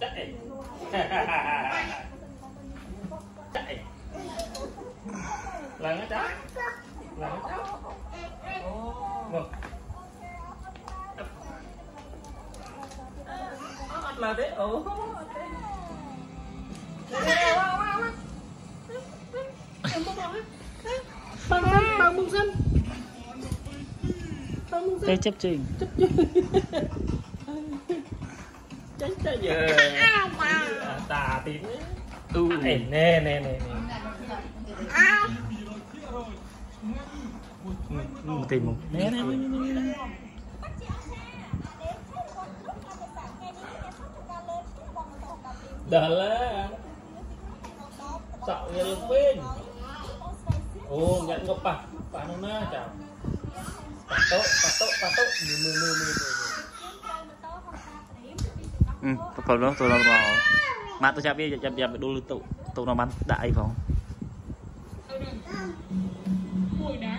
chạy. Chạy. Lần nó trái lần nó trái vâng là đấy ồ. Bằng dân. Bằng dân bằng dân. Tới chấp trình. Chấp trình chết giờ. Tà ừ. nè nè nè nè. Ừ, ừ, một một. Nè nè nè đó là sợ nhà lực bên ô nhận ngọc bà bà nó na chào ប្រកបនោះទូរបស់ម៉ាក់ទៅចាប់វាចាប់ចាប់ដួលទូទូនៅបានដាក់អីផងមួយដែ